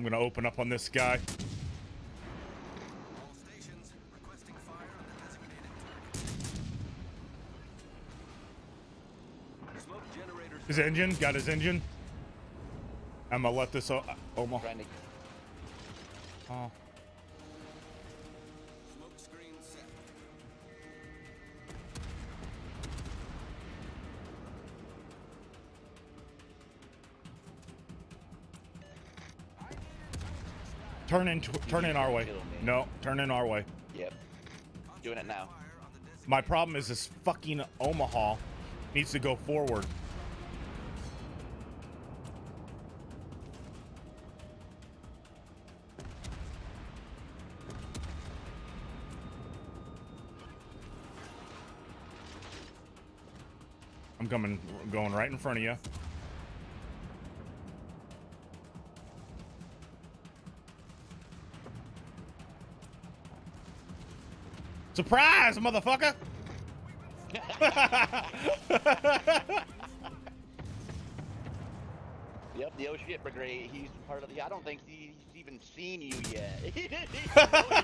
I'm gonna open up on this guy. All stations requesting fire on the designated target. Smoke generators. His engine, got his engine. I'm gonna let this. O- uh, Omaha. Oh. Turn in, turn in our way. No, turn in our way. Yep. Doing it now. Fire on the designated My problem is this fucking Omaha needs to go forward. I'm coming, going right in front of you. Surprise, motherfucker! Yep, the Oh Shit Brigade. He's part of the. I don't think he's even seen you yet.